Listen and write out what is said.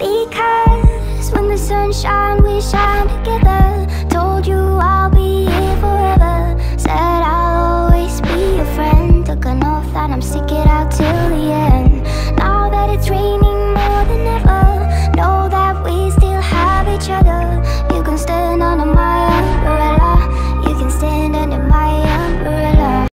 Because when the sun shines, we shine together Told you I'll be here forever. Said I'll always be your friend. Took an oath that I'm sticking out till the end. Now that it's raining more than ever Know that we still have each other. You can stay